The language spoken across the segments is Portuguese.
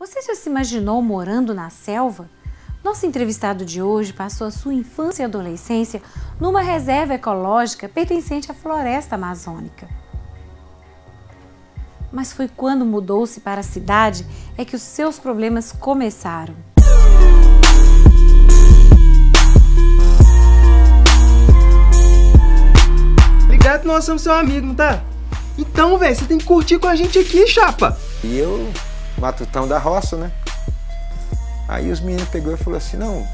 Você já se imaginou morando na selva? Nosso entrevistado de hoje passou a sua infância e adolescência numa reserva ecológica pertencente à floresta amazônica. Mas foi quando mudou-se para a cidade é que os seus problemas começaram. Ligado que nós somos seu amigo, não tá? Então, velho, você tem que curtir com a gente aqui, chapa. E eu, matutão da roça, né? Aí os meninos pegou e falou assim, não,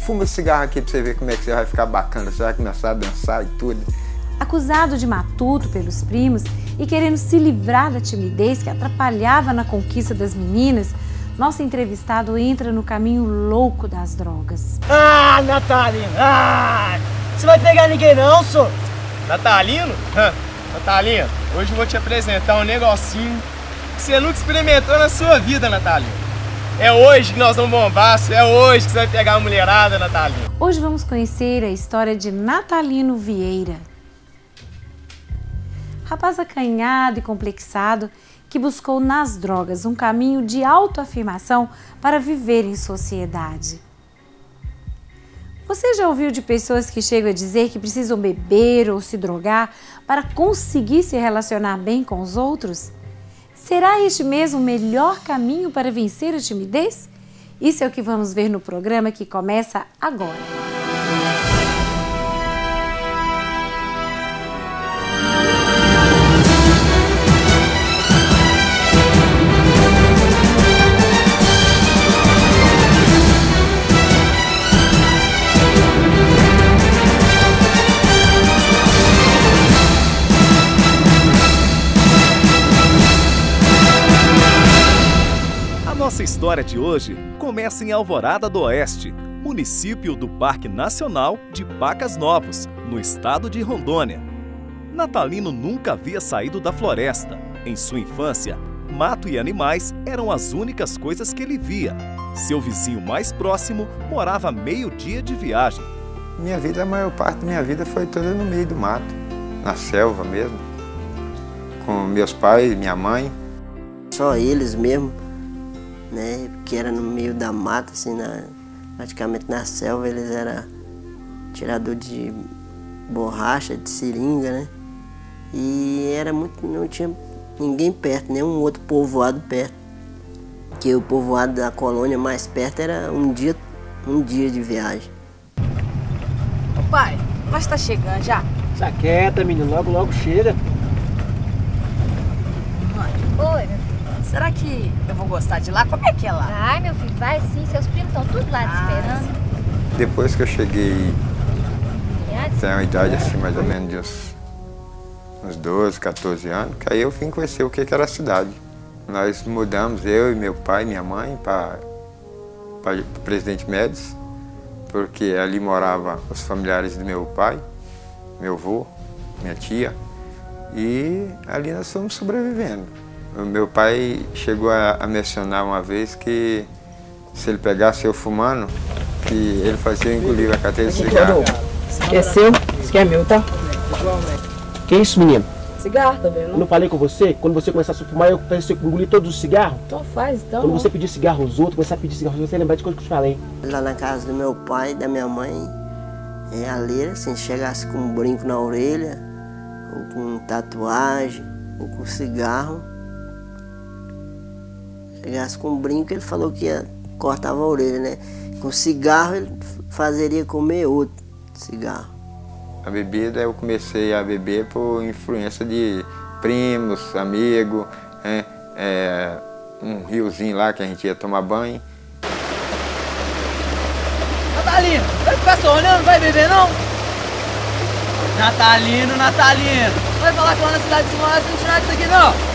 fuma esse cigarro aqui pra você ver como é que você vai ficar bacana, você vai começar a dançar e tudo. Acusado de matuto pelos primos e querendo se livrar da timidez que atrapalhava na conquista das meninas, nosso entrevistado entra no caminho louco das drogas. Ah, Natalino! Ah! Você vai pegar ninguém não, senhor? Natalino? Natalino, hoje eu vou te apresentar um negocinho que você nunca experimentou na sua vida, Natalino. É hoje que nós vamos bombar, é hoje que você vai pegar a mulherada, Natalino. Hoje vamos conhecer a história de Natalino Vieira. Rapaz acanhado e complexado que buscou nas drogas um caminho de autoafirmação para viver em sociedade. Você já ouviu de pessoas que chegam a dizer que precisam beber ou se drogar para conseguir se relacionar bem com os outros? Será este mesmo o melhor caminho para vencer a timidez? Isso é o que vamos ver no programa que começa agora. Nossa história de hoje começa em Alvorada do Oeste, município do Parque Nacional de Pacas Novos, no estado de Rondônia. Natalino nunca havia saído da floresta. Em sua infância, mato e animais eram as únicas coisas que ele via. Seu vizinho mais próximo morava a meio dia de viagem. Minha vida, a maior parte da minha vida foi toda no meio do mato, na selva mesmo, com meus pais, minha mãe. Só eles mesmo né? Porque era no meio da mata, assim, na, praticamente na selva, eles eram tirador de borracha, de seringa, né? E era muito. não tinha ninguém perto, nenhum outro povoado perto. Que o povoado da colônia mais perto era um dia, um dia de viagem. Ô pai, nós tá chegando já? Tá quieta, menino, logo logo chega. Oi, meu Será que eu vou gostar de lá? Como é que é lá? Ai, meu filho, vai sim. Seus primos estão tudo lá te Ah, esperando. Depois que eu cheguei, tem uma idade assim, mais ou menos de uns, uns 12, 14 anos, que aí eu vim conhecer o que que era a cidade. Nós mudamos, eu e meu pai, minha mãe, para o Presidente Médici, porque ali moravam os familiares do meu pai, meu avô, minha tia, e ali nós fomos sobrevivendo. O meu pai chegou a, a mencionar uma vez que se ele pegasse eu fumando, que ele fazia engolir a cadeia de cigarro. Esse é seu, esse aqui é meu, tá? Que isso, menino? Cigarro, tá vendo? Eu não falei com você? Quando você começasse a fumar, eu pensei que engolir todos os cigarros? Então faz, então. Quando você pedir cigarro aos outros, começar a pedir cigarro aos outros, você lembrar de coisa que eu te falei. Lá na casa do meu pai da minha mãe, em Aleira, se chegasse com um brinco na orelha, ou com tatuagem, ou com cigarro, chegasse com um brinco, ele falou que ia, cortava a orelha, né? Com cigarro, ele fazeria comer outro cigarro. A bebida eu comecei a beber por influência de primos, amigos, né? é, um riozinho lá que a gente ia tomar banho. Natalino, vai ficar só olhando, não vai beber não? Natalino, Natalino. Vai falar que lá na cidade de Simão você não tinha nada disso aqui não?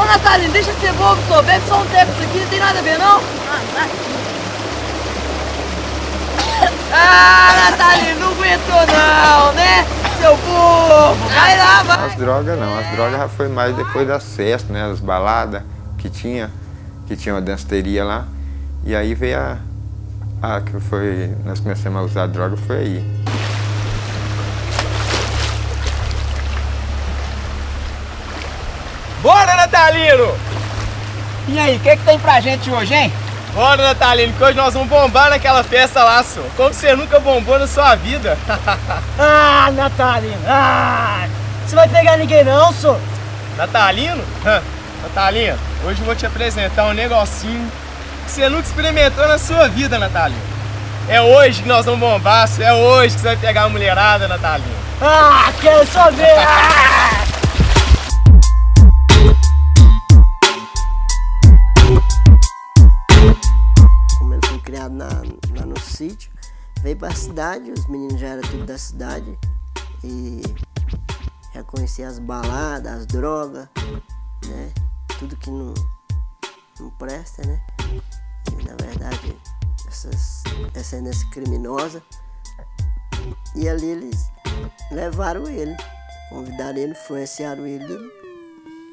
Ô Natalino, deixa de ser bobo, só bebe só um tempo isso aqui, não tem nada a ver não? Ah, Natalino, não aguentou não, né? Seu bobo, vai lá, vai. As drogas não, as drogas já foi mais depois das festas, né? As baladas que tinha, que tinha uma danceteria lá. E aí veio a, a que foi, nós começamos a usar droga, foi aí. Bora, Natalino! E aí, o que, que tem pra gente hoje, hein? Bora, Natalino, que hoje nós vamos bombar naquela festa lá, senhor. Como você nunca bombou na sua vida. ah, Natalino, ah! Você vai pegar ninguém não, senhor? Natalino? Natalino, hoje eu vou te apresentar um negocinho que você nunca experimentou na sua vida, Natalino. É hoje que nós vamos bombar, senhor. é hoje que você vai pegar a mulherada, Natalino. Ah, quero só ver! Ah! Veio para a cidade, os meninos já eram tudo da cidade e já conhecia as baladas, as drogas, né? Tudo que não, não presta, né? E, na verdade, essas, essa tendência criminosa. E ali eles levaram ele, convidaram ele, influenciaram ele, ele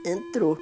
entrou.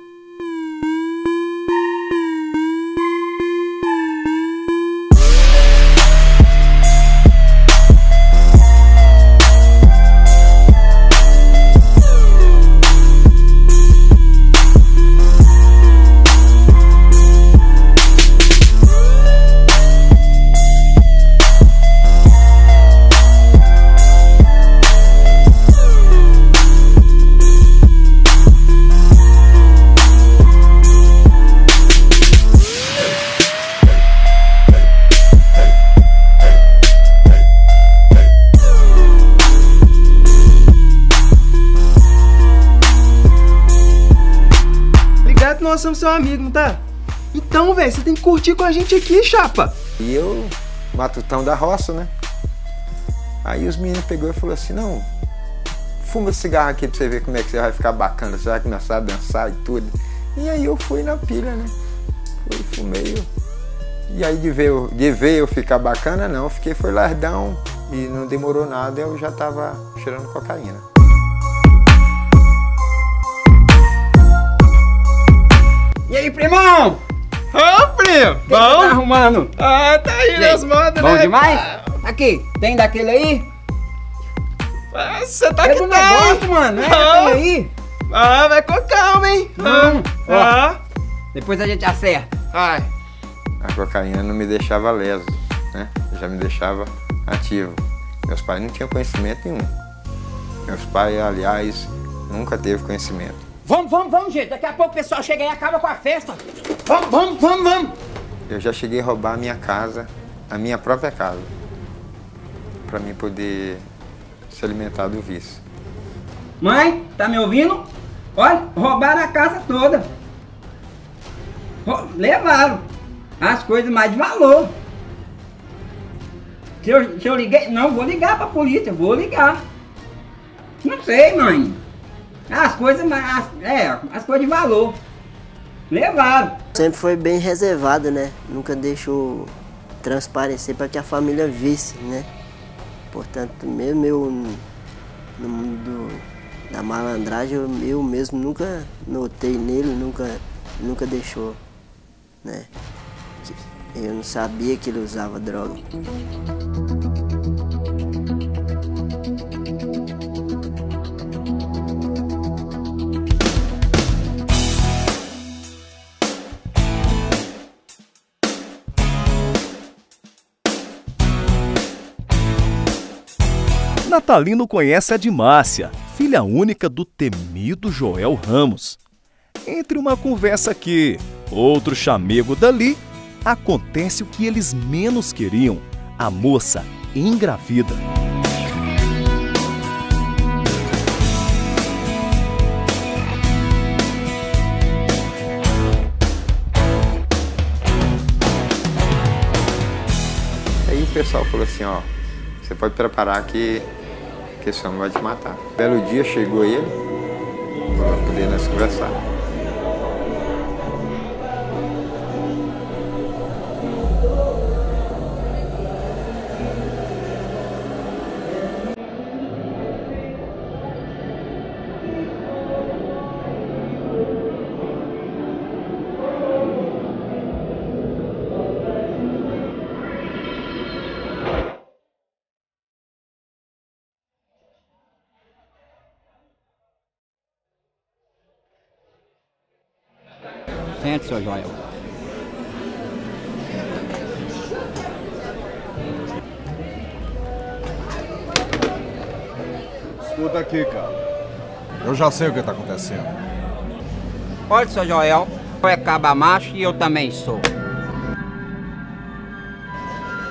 Nós somos seu amigo, não tá? Então, velho, você tem que curtir com a gente aqui, chapa. E eu, matutão da roça, né? Aí os meninos pegou e falou assim, não, fuma cigarro aqui pra você ver como é que você vai ficar bacana, você vai começar a dançar e tudo. E aí eu fui na pilha, né? Fui, fumei. E aí de ver, de ver eu ficar bacana, não, eu fiquei, foi lardão e não demorou nada, eu já tava cheirando cocaína. Que bom? Que tá arrumando? Ah, tá aí nas modas, Bom né? demais? Aqui, tem daquele aí? Ah, você tá é que do tá negócio, mano, né? Ah. aí? Ah, vai com calma, hein? Não. Ah. Ó, depois a gente acerta. Ai. A cocaína não me deixava leso, né? Já me deixava ativo. Meus pais não tinham conhecimento nenhum. Meus pais, aliás, nunca teve conhecimento. Vamos, vamos, vamos, gente. Daqui a pouco o pessoal chega aí e acaba com a festa. Vamos, vamos, vamos, vamos. Eu já cheguei a roubar a minha casa, a minha própria casa, para mim poder se alimentar do vício. Mãe, tá me ouvindo? Olha, roubaram a casa toda. Levaram as coisas mais de valor. Se eu, se eu liguei, não, vou ligar pra polícia, vou ligar. Não sei, mãe. As coisas, as, é, as coisas de valor. Levaram. Sempre foi bem reservado, né? Nunca deixou transparecer para que a família visse, né? Portanto, mesmo eu no mundo da malandragem, eu mesmo nunca notei nele, nunca, nunca deixou, né? Eu não sabia que ele usava droga. Natalino conhece a Dimácia, filha única do temido Joel Ramos. Entre uma conversa aqui, outro chamego dali, acontece o que eles menos queriam: a moça engravida. Aí o pessoal falou assim, ó, você pode preparar que que esse homem vai te matar. Belo dia chegou ele, para poder nós conversar. Frente, seu Joel. Escuta aqui, cara. Eu já sei o que está acontecendo. Olha, seu Joel, é caba macho e eu também sou.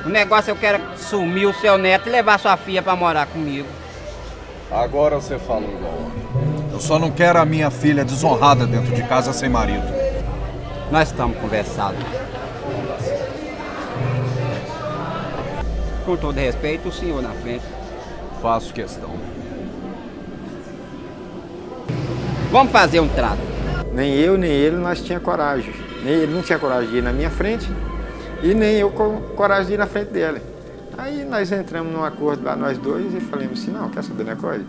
O negócio eu quero sumir o seu neto e levar sua filha para morar comigo. Agora você falou igual. Eu só não quero a minha filha desonrada dentro de casa sem marido. Nós estamos conversando. Com todo respeito, o senhor na frente. Faço questão. Vamos fazer um trato. Nem eu, nem ele, nós tinha coragem. Nem ele não tinha coragem de ir na minha frente e nem eu com coragem de ir na frente dele. Aí nós entramos num acordo lá, nós dois, e falamos assim, não, quer saber da coisa?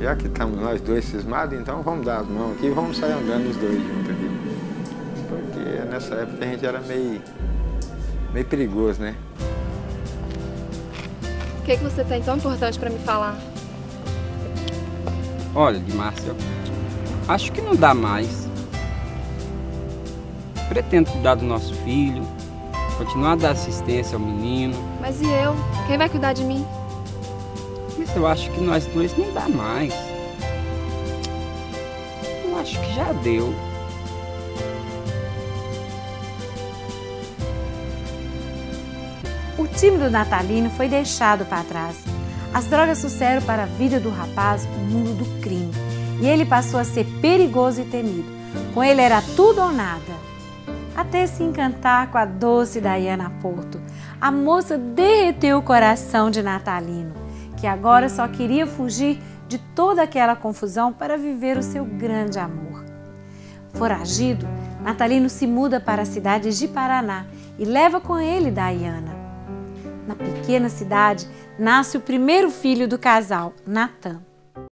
Já que estamos nós dois cismados, então vamos dar as mãos aqui e vamos sair andando os dois juntos aqui. Nessa época a gente era meio, meio perigoso, né? O que, que você tem tão importante para me falar? Olha, Márcia, acho que não dá mais. Pretendo cuidar do nosso filho, continuar a dar assistência ao menino. Mas e eu? Quem vai cuidar de mim? Mas eu acho que nós dois não dá mais. Eu acho que já deu. O time do Natalino foi deixado para trás. As drogas trouxeram para a vida do rapaz o mundo do crime e ele passou a ser perigoso e temido. Com ele era tudo ou nada. Até se encantar com a doce Diana Porto, a moça derreteu o coração de Natalino, que agora só queria fugir de toda aquela confusão para viver o seu grande amor. Foragido, Natalino se muda para a cidade de Paraná e leva com ele Diana. Na pequena cidade nasce o primeiro filho do casal, Natan.